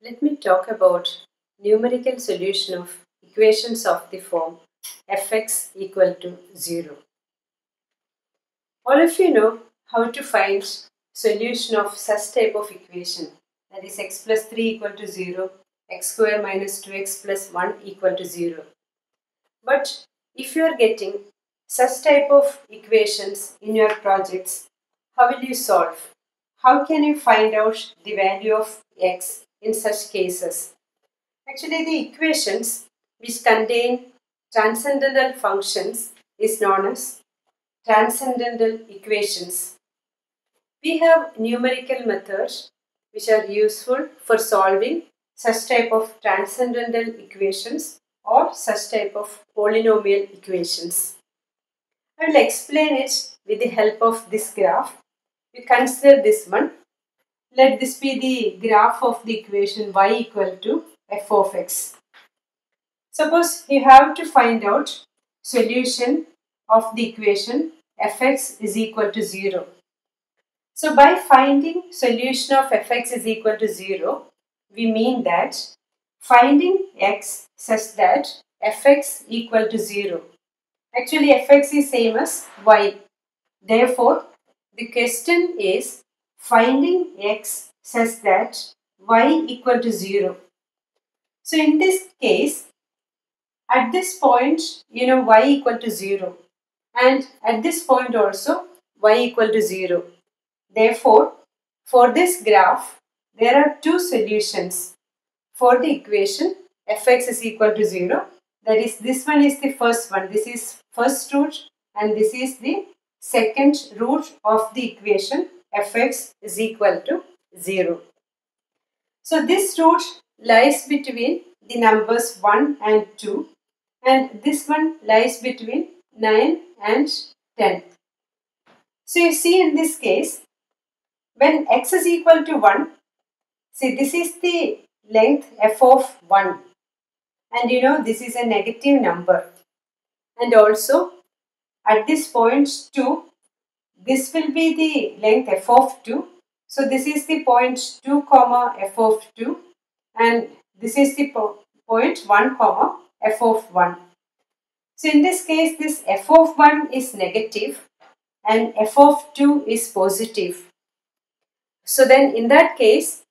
Let me talk about numerical solution of equations of the form fx equal to 0. All of you know how to find solution of such type of equation that is x plus 3 equal to 0, x square minus 2x plus 1 equal to 0. But if you are getting such type of equations in your projects, how will you solve? How can you find out the value of x in such cases? Actually, the equations which contain transcendental functions is known as transcendental equations. We have numerical methods which are useful for solving such type of transcendental equations or such type of polynomial equations. I will explain it with the help of this graph. We consider this one. Let this be the graph of the equation y equal to f of x. Suppose you have to find out solution of the equation fx is equal to 0. So by finding solution of fx is equal to 0, we mean that finding x such that fx equal to 0. Actually fx is same as y. Therefore, the question is finding x says that y equal to 0. So in this case, at this point, you know y equal to 0 and at this point also y equal to 0. Therefore, for this graph, there are two solutions for the equation fx is equal to 0. That is, this one is the first one. This is first root and this is the second root of the equation fx is equal to 0. So, this root lies between the numbers 1 and 2 and this one lies between 9 and 10. So you see in this case, when x is equal to 1, see this is the length f of 1 and you know this is a negative number and also at this point 2, this will be the length f of 2. So this is the point 2 comma f of 2 and this is the po point 1 comma f of 1. So in this case, this f of 1 is negative and f of 2 is positive. So then in that case,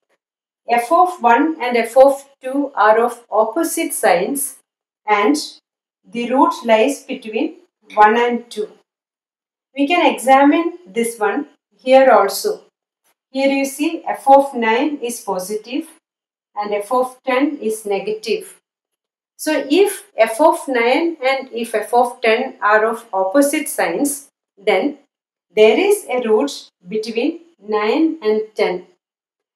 f of 1 and f of 2 are of opposite signs and the root lies between 1 and 2. We can examine this one here also. Here you see f of 9 is positive and f of 10 is negative. So if f of 9 and if f of 10 are of opposite signs, then there is a root between 9 and 10.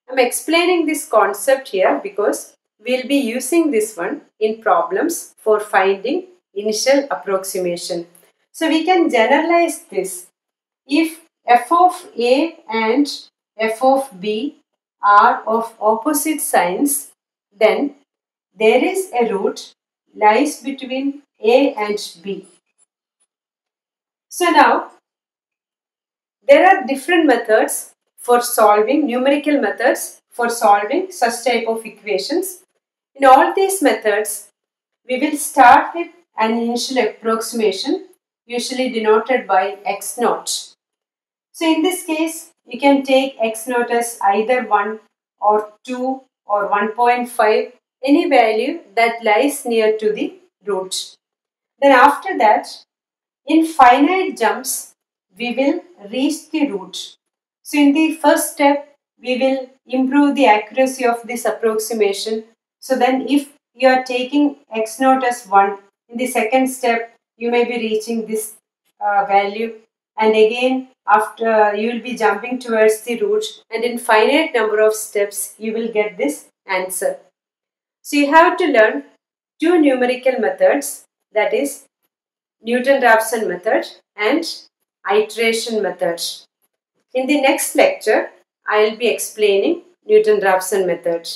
I'm explaining this concept here because we'll be using this one in problems for finding initial approximation. So we can generalize this. If f of a and f of b are of opposite signs, then there is a root lies between A and B. So now, there are different methods for solving, numerical methods for solving such type of equations. In all these methods, we will start with an initial approximation usually denoted by x naught. So in this case, you can take x naught as either 1 or 2 or 1.5 any value that lies near to the root. Then after that, in finite jumps, we will reach the root. So in the first step, we will improve the accuracy of this approximation. So then if you are taking x naught as 1, in the second step, you may be reaching this uh, value. And again, after you will be jumping towards the root and in finite number of steps, you will get this answer. So you have to learn two numerical methods that is Newton-Raphson method and iteration method. In the next lecture, I will be explaining Newton-Raphson method.